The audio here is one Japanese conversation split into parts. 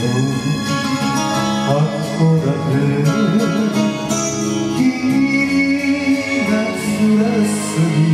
函館霧がつらすぎ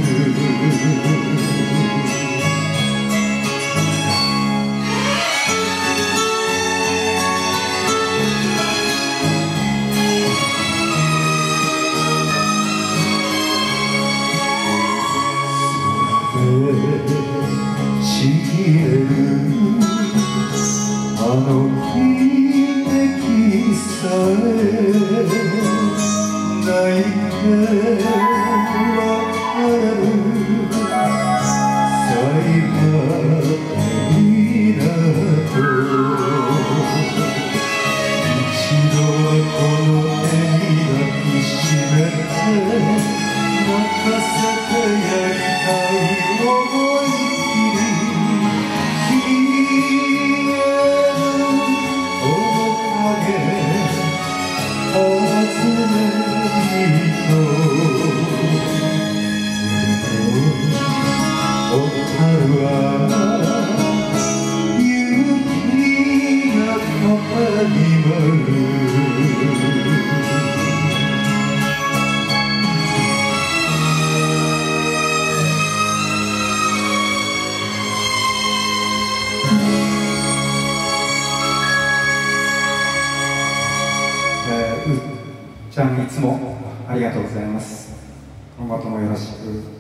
ちゃんいつもありがとうございます。今後ともよろしく。